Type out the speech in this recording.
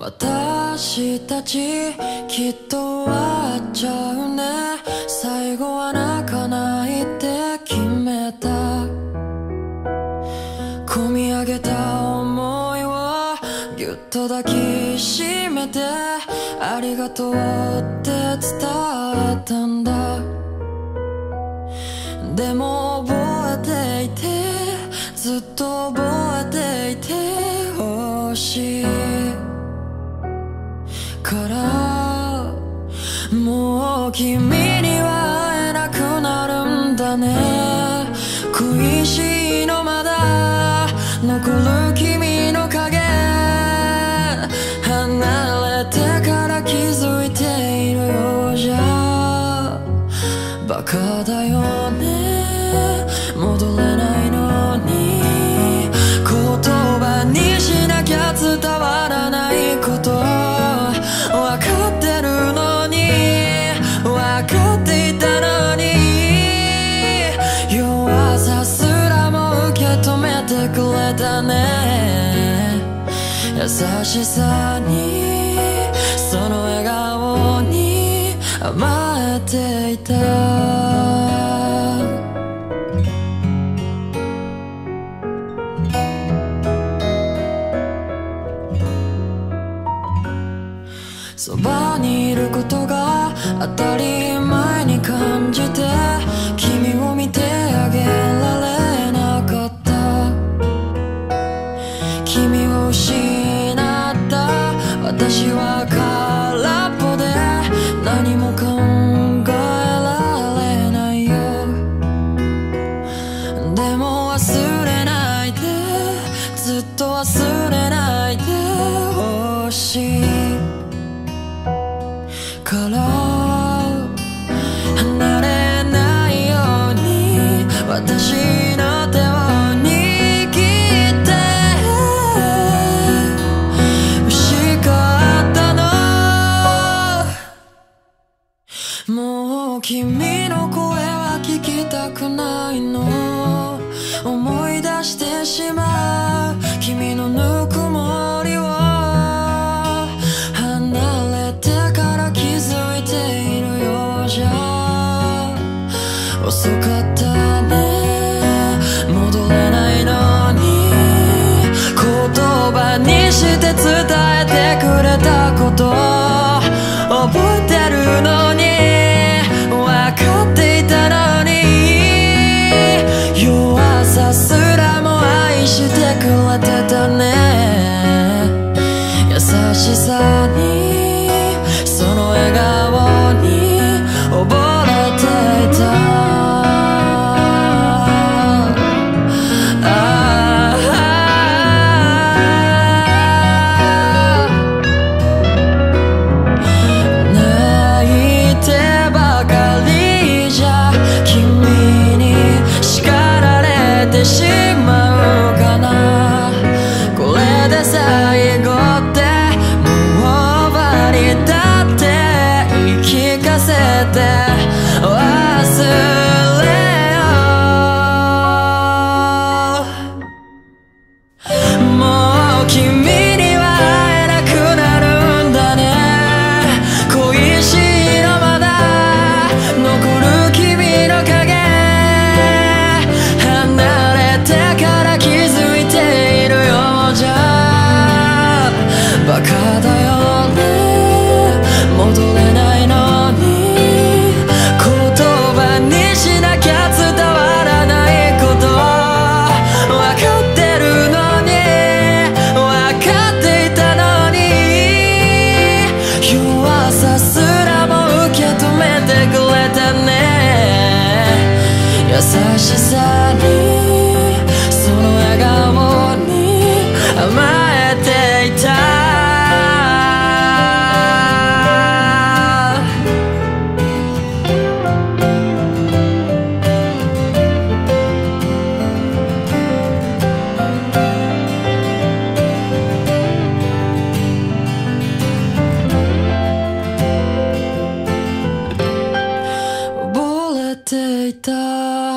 私たちきっと終わっちゃうね。最後は泣かないって決めた。込み上げた思いをぎゅっと抱きしめて。ありがとうって伝えたんだ。でも覚えていて。ずっと覚えていてほしい。もう君には会えなくなるんだね。恋しいのまだ残る君たね。優しさにその笑顔に甘えていた。そばにいることが当たり前に感じて君を見て私の手を握って欲しかったの。もう君の声は聞きたくないの。思い出してしまう。遅かったね。戻れないのに。言葉にして伝えてくれたこと。覚えてるのに。分かっていたのに。弱さすらも愛してくれてたね。優しさにかせ優しさにその笑顔に甘えていた。溺れていた